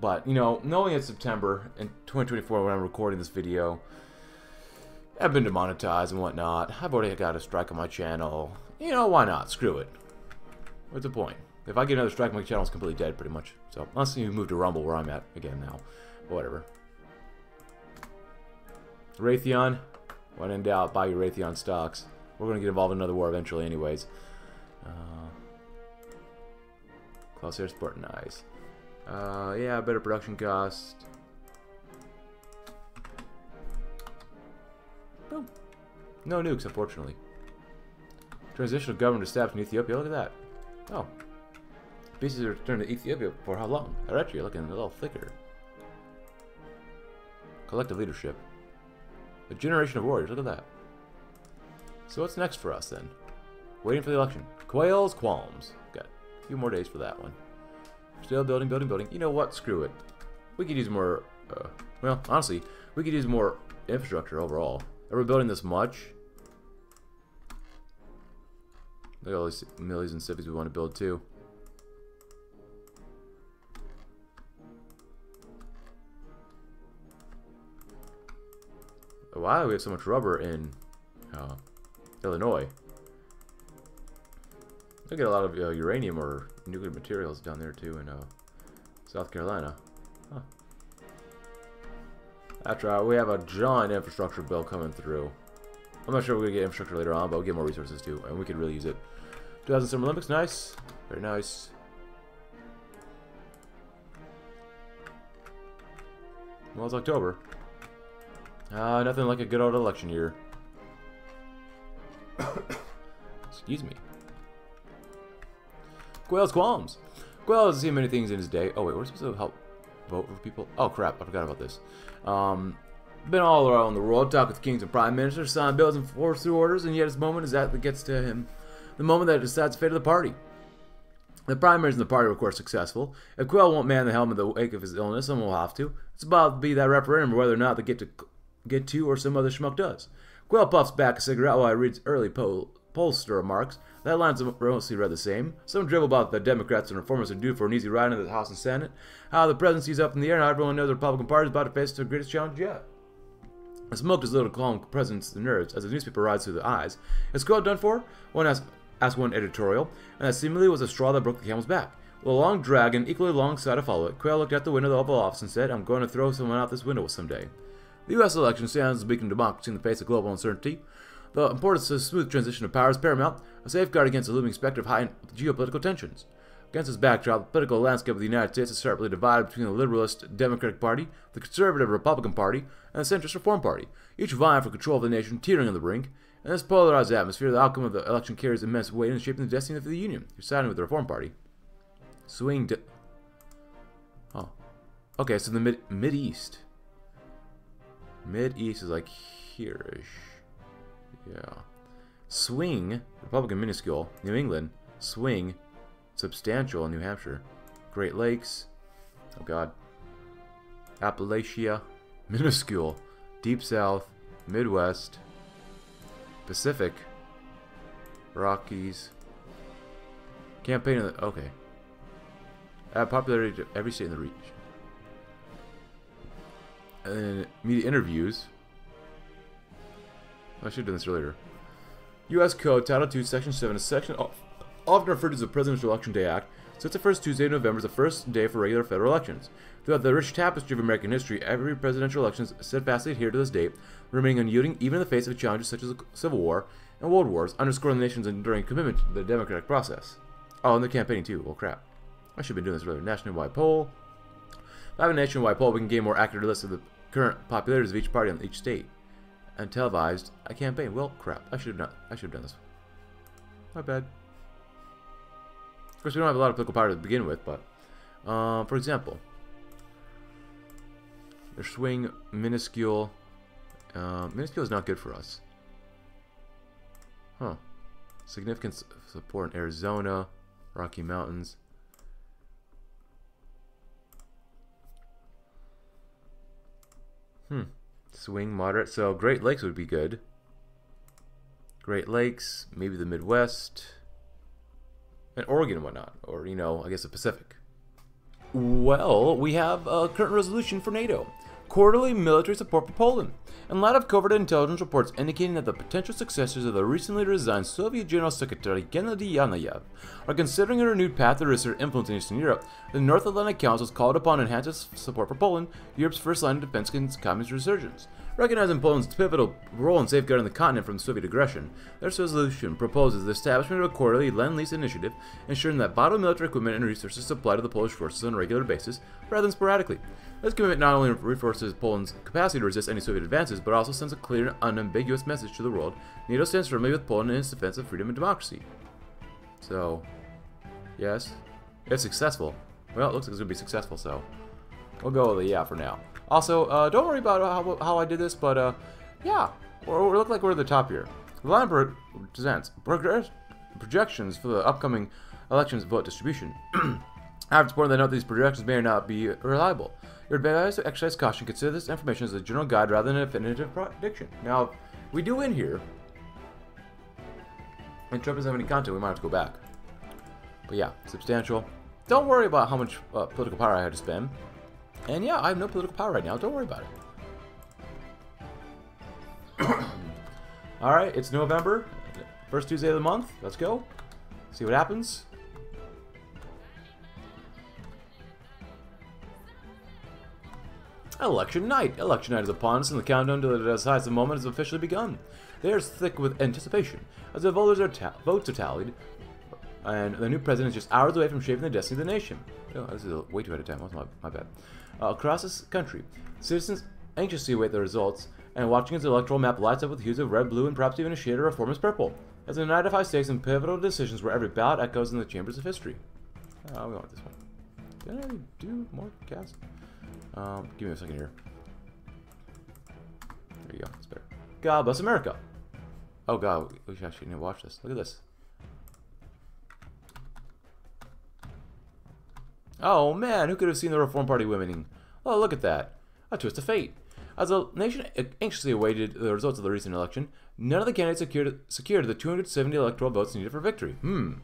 Speaker 1: But, you know, knowing it's September in 2024 when I'm recording this video, I've been demonetized and whatnot. I've already got a strike on my channel. You know, why not? Screw it. What's the point? If I get another strike, my channel's completely dead, pretty much. So, unless you move to Rumble, where I'm at again now. But whatever. Raytheon. When in doubt, buy your Raytheon stocks. We're going to get involved in another war eventually anyways. Uh, Air Sport, nice. Uh, yeah, better production cost. Boom. No nukes, unfortunately. Transitional government established in Ethiopia. Look at that. Oh. Pieces are returned to Ethiopia for how long? Actually looking a little thicker. Collective leadership. A generation of warriors. Look at that. So what's next for us then? Waiting for the election. Quayle's, qualms. Got a few more days for that one. Still building, building, building. You know what? Screw it. We could use more, uh, well, honestly, we could use more infrastructure overall. Are we building this much? Look at all these millions and cities we want to build too. Do we have so much rubber in uh, Illinois? I get a lot of uh, uranium or nuclear materials down there too in uh, South Carolina. Huh. That's right, we have a giant infrastructure bill coming through. I'm not sure we're going to get infrastructure later on, but we'll get more resources too, and we could really use it. 2000 Summer Olympics, nice. Very nice. Well, it's October. Uh, nothing like a good old election year. Excuse me. Quayle's qualms. Quail hasn't seen many things in his day. Oh wait, we're supposed to help vote for people. Oh crap, I forgot about this. Um, been all around the world, talk with kings and prime ministers, sign bills and force through orders, and yet his moment is that that gets to him. The moment that decides the fate of the party. The primaries in the party were, of course, successful. If Quayle won't man the helm in the wake of his illness, someone will have to. It's about to be that referendum whether or not they get to get to or some other schmuck does. Quayle puffs back a cigarette while I reads early poll pollster remarks. The headlines mostly read the same. Some drivel about the Democrats and reformers are due for an easy ride into the House and Senate. How the presidency's up in the air, and how everyone knows the Republican Party is about to face the greatest challenge yet. The smoke does little calm president's the nerves as the newspaper rides through the eyes. Is Quayle done for? One asked, asked one editorial, and that seemingly was a straw that broke the camel's back. With a long drag and equally long sigh to follow it, Quayle looked out the window of the Oval Office and said, I'm going to throw someone out this window someday. The U.S. election stands as a beacon of democracy in the face of global uncertainty. The importance of a smooth transition of power is paramount, a safeguard against the looming specter of high geopolitical tensions. Against this backdrop, the political landscape of the United States is sharply divided between the liberalist Democratic Party, the conservative Republican Party, and the centrist Reform Party, each vying for control of the nation, teetering on the brink. In this polarized atmosphere, the outcome of the election carries immense weight in shaping the destiny of the Union. You're siding with the Reform Party. Swing. oh, okay. So the mid mid east. Mid East is like here-ish. Yeah. Swing, Republican minuscule. New England, swing, substantial in New Hampshire. Great Lakes, oh god. Appalachia, minuscule. Deep South, Midwest, Pacific, Rockies. Campaign the, okay. Add popularity to every state in the region and media interviews. I should have done this earlier. U.S. Code, Title II, Section 7, a section often referred to as the Presidential Election Day Act, sets the first Tuesday of November is the first day for regular federal elections. Throughout the rich tapestry of American history, every presidential election is steadfastly adhered to this date, remaining unyielding even in the face of challenges such as the Civil War and World Wars, underscoring the nation's enduring commitment to the democratic process. Oh, and the campaigning too. Well, crap. I should have been doing this earlier. Nationwide poll. By have a nationwide poll, we can gain more accurate list of the current popularities of each party in each state, and televised a campaign. Well, crap. I should have not. I should have done this. My bad. Of course, we don't have a lot of political power to begin with, but uh, for example, their swing minuscule. Uh, minuscule is not good for us. Huh. Significant support in Arizona, Rocky Mountains. Hmm. Swing moderate. So Great Lakes would be good. Great Lakes, maybe the Midwest. and Oregon and whatnot, or you know, I guess the Pacific. Well, we have a current resolution for NATO. Quarterly military support for Poland. In light of covert intelligence reports indicating that the potential successors of the recently resigned Soviet General Secretary Gennady Yanayev are considering a renewed path to assert influence in Eastern Europe, the North Atlantic Council has called upon enhanced support for Poland, Europe's first line of defense against communist resurgence. Recognizing Poland's pivotal role in safeguarding the continent from Soviet aggression, this resolution proposes the establishment of a quarterly Lend-Lease initiative, ensuring that vital military equipment and resources supplied to the Polish forces on a regular basis, rather than sporadically. This commitment not only reinforces Poland's capacity to resist any Soviet advances, but also sends a clear and unambiguous message to the world. NATO stands firmly with Poland in its defense of freedom and democracy. So, yes, it's successful. Well, it looks like it's going to be successful, so we'll go with a yeah for now. Also, uh, don't worry about how, how I did this, but uh, yeah, we look like we're at the top here. The line presents projections for the upcoming elections vote distribution. It's important to note these projections may not be reliable. You're advised to exercise caution. Consider this information as a general guide rather than a definitive prediction. Now, we do in here, and Trump doesn't have any content, we might have to go back. But yeah, substantial. Don't worry about how much uh, political power I had to spend. And yeah, I have no political power right now. Don't worry about it. Alright, it's November. First Tuesday of the month. Let's go. See what happens. Election night. Election night is upon us, and the countdown to the decisive moment has officially begun. They are thick with anticipation as the voters are votes are tallied, and the new president is just hours away from shaping the destiny of the nation. Oh, this is way too ahead of time. That's my, my bad. Uh, across this country, citizens anxiously await the results, and watching as the electoral map lights up with hues of red, blue, and perhaps even a shade of reformist purple, as a night of high stakes and pivotal decisions where every ballot echoes in the chambers of history. Uh, we want this one. Did I do more cast? Um, give me a second here. There you go. It's better. God bless America. Oh god, we should actually watch this. Look at this. Oh man, who could have seen the Reform Party winning? Oh, look at that. A twist of fate. As the nation anxiously awaited the results of the recent election, none of the candidates secured, secured the 270 electoral votes needed for victory. Hmm.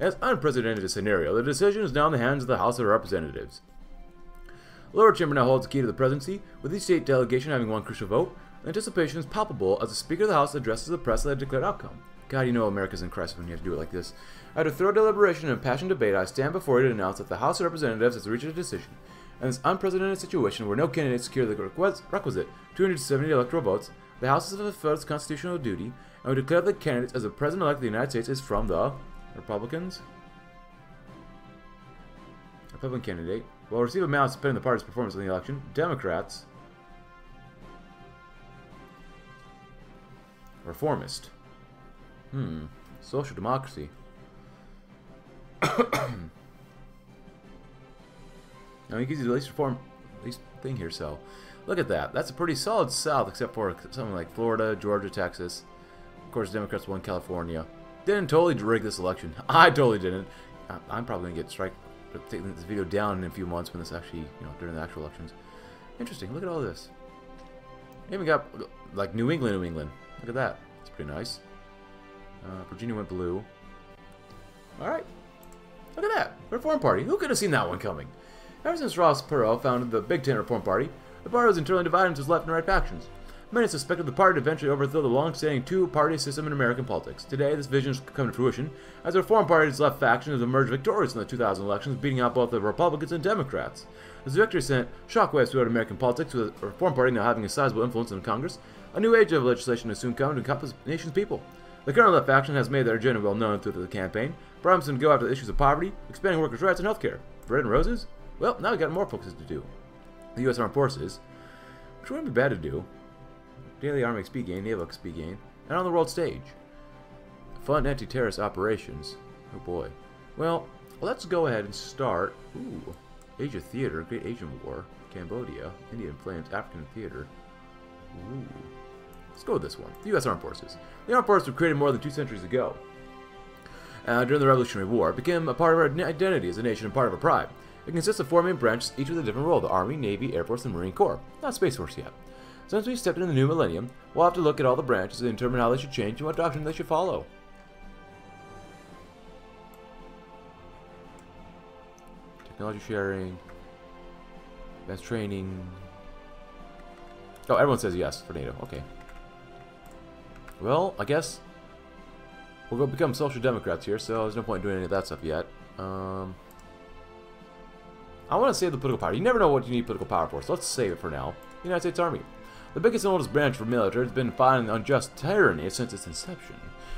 Speaker 1: As unprecedented a scenario, the decision is now in the hands of the House of Representatives. Lower Chamber now holds the key to the presidency, with each state delegation having one crucial vote. Anticipation is palpable as the Speaker of the House addresses the press of the declared outcome. God, you know America's in crisis when you have to do it like this. After thorough deliberation and passionate debate, I stand before you to announce that the House of Representatives has reached a decision. In this unprecedented situation where no candidate secured the requisite 270 electoral votes, the House has fulfilled its constitutional duty, and we declare the candidates as the President-elect of the United States is from the Republicans. Republican candidate will receive amounts depending on the party's performance in the election. Democrats. Reformist. Hmm. Social democracy. now he gives you the least reform, least thing here. So, look at that. That's a pretty solid South, except for something like Florida, Georgia, Texas. Of course, Democrats won California. Didn't totally rig this election. I totally didn't. I'm probably gonna get strike taking this video down in a few months when this actually, you know, during the actual elections. Interesting. Look at all this. Even got like New England, New England. Look at that. It's pretty nice. Uh, Virginia went blue. All right. Look at that. Reform Party. Who could have seen that one coming? Ever since Ross Perot founded the Big Ten Reform Party, the party was internally divided into left and right factions. Many suspected the party to eventually overthrow the long-standing two-party system in American politics. Today, this vision has come to fruition, as the Reform Party's left faction has emerged victorious in the 2000 elections, beating out both the Republicans and Democrats. This victory sent shockwaves throughout American politics, with the Reform Party now having a sizable influence in Congress. A new age of legislation has soon come to encompass the nation's people. The current left faction has made their agenda well known through the campaign, promising to go after the issues of poverty, expanding workers' rights, and healthcare. Bread and roses? Well, now we've got more focuses to do. The U.S. Armed Forces, which wouldn't be bad to do, Daily Army XP gain, Naval XP gain, and on the world stage. Fun anti-terrorist operations. Oh boy. Well, let's go ahead and start. Ooh, Asia Theater, Great Asian War, Cambodia, Indian Flames, African Theater. Ooh. Let's go with this one. The U.S. Armed Forces. The Armed Forces were created more than two centuries ago. Uh, during the Revolutionary War, it became a part of our identity as a nation and part of our pride. It consists of four main branches, each with a different role, the Army, Navy, Air Force, and Marine Corps. Not Space Force yet. Since we stepped into the new millennium, we'll have to look at all the branches and determine how they should change and what doctrine they should follow. Technology sharing. Advanced training. Oh, everyone says yes for NATO. Okay. Well, I guess we're going to become social democrats here, so there's no point in doing any of that stuff yet. Um, I want to save the political power. You never know what you need political power for, so let's save it for now. United States Army. The biggest and oldest branch for military has been fighting unjust tyranny since its inception.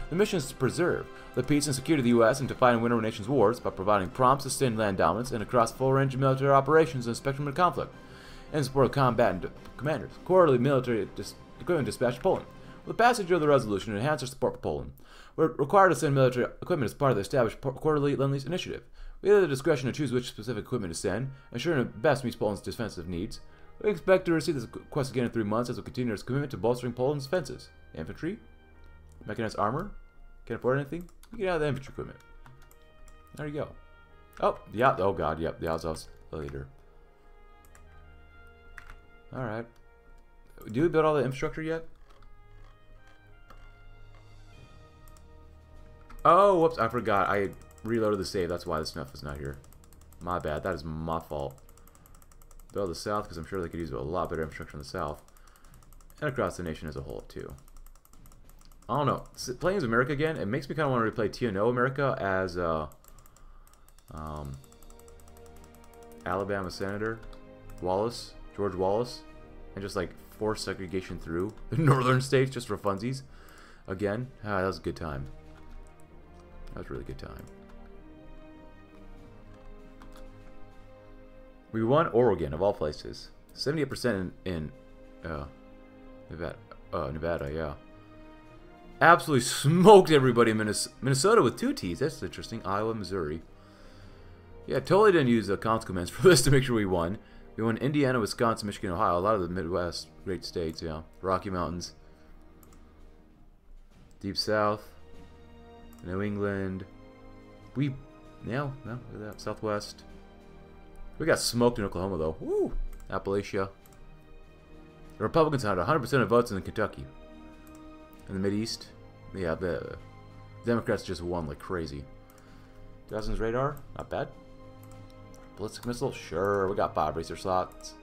Speaker 1: The mission is to preserve the peace and security of the U.S. and to fight and win our nation's wars by providing prompt, sustained land dominance and across full range of military operations in the spectrum of conflict, and support of combatant commanders. Quarterly military dis equipment dispatch to Poland. With the passage of the resolution to enhance our support for Poland, we're required to send military equipment as part of the established quarterly Lend-Lease initiative. We have the discretion to choose which specific equipment to send, ensuring it best meets Poland's defensive needs. We expect to receive this quest again in three months as we continue our commitment to bolstering Poland's defenses. Infantry? Mechanized armor? Can't afford anything? You get out of the infantry equipment. There you go. Oh, yeah. Oh, God. Yep. The Azov leader. Alright. Do we build all the infrastructure yet? Oh, whoops. I forgot. I reloaded the save. That's why the snuff is not here. My bad. That is my fault. The south because I'm sure they could use a lot better infrastructure in the south. And across the nation as a whole, too. I don't know. Playing as America again, it makes me kind of want to replay TNO America as uh, um, Alabama Senator Wallace, George Wallace, and just like force segregation through the northern states just for funsies. Again, ah, that was a good time. That was a really good time. We won Oregon, of all places. 78% in, in uh, Nevada, uh, Nevada, yeah. Absolutely smoked everybody in Minnesota with two T's. That's interesting. Iowa, Missouri. Yeah, totally didn't use the consequence for this to make sure we won. We won Indiana, Wisconsin, Michigan, Ohio. A lot of the Midwest great states, yeah. Rocky Mountains. Deep South. New England. We, no, that. Southwest. We got smoked in Oklahoma, though. Woo! Appalachia. The Republicans had 100% of votes in Kentucky. In the East, yeah, the Democrats just won like crazy. Dozens radar, not bad. Ballistic missile, sure, we got five racer slots.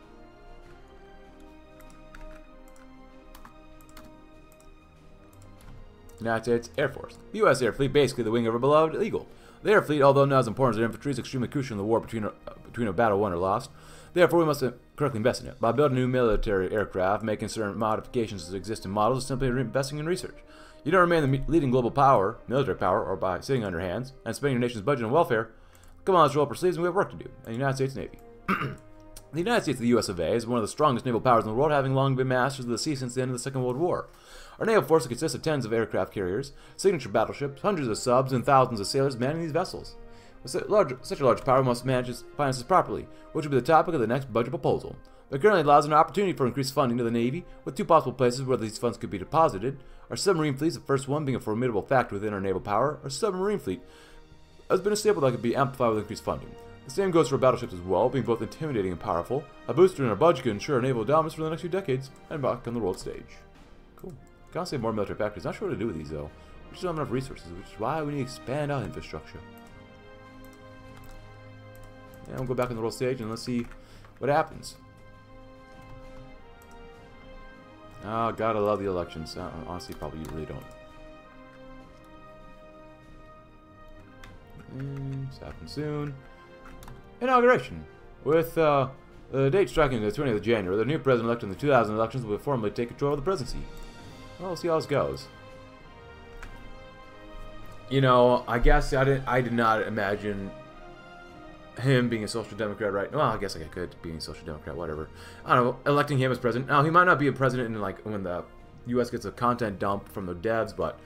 Speaker 1: United States Air Force. The U.S. Air Fleet, basically the wing of our beloved Eagle. The Air Fleet, although not as important as their infantry, is extremely crucial in the war between a, between a battle won or lost. Therefore, we must correctly invest in it. By building new military aircraft, making certain modifications to existing models, or simply investing in research. You don't remain the leading global power, military power, or by sitting on your hands and spending your nation's budget on welfare. Come on, let's roll up our sleeves and we have work to do. And the United States Navy. the United States, of the US of A, is one of the strongest naval powers in the world, having long been masters of the sea since the end of the Second World War. Our naval force consists of tens of aircraft carriers, signature battleships, hundreds of subs, and thousands of sailors manning these vessels. With such, a large power, must manage its finances properly, which will be the topic of the next budget proposal. There currently allows an opportunity for increased funding to the Navy, with two possible places where these funds could be deposited. Our submarine fleet, the first one being a formidable factor within our naval power, our submarine fleet has been a staple that could be amplified with increased funding. The same goes for battleships as well, being both intimidating and powerful. A booster in our budget can ensure naval dominance for the next few decades, and back on the world stage. Cool. Gotta save more military factories. Not sure what to do with these though. We just don't have enough resources, which is why we need to expand our infrastructure. Yeah, we'll go back on the world stage and let's see what happens. Oh, God, I love the elections. Uh, honestly, probably you really don't. And it's happening soon. Inauguration. With uh, the date striking the 20th of January, the new president elected in the 2000 elections will formally take control of the presidency. Well, we'll see how this goes. You know, I guess I didn't. I did not imagine him being a social democrat, right? Well, I guess I could being a social democrat, whatever. I don't know, electing him as president. Now he might not be a president in like when the U.S. gets a content dump from the devs, but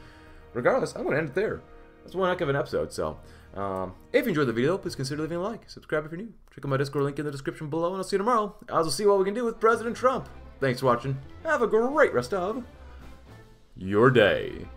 Speaker 1: regardless, I'm gonna end it there. That's one heck of an episode. So, um, if you enjoyed the video, please consider leaving a like, subscribe if you're new. Check out my Discord link in the description below, and I'll see you tomorrow. As we'll see what we can do with President Trump. Thanks for watching. Have a great rest of your day.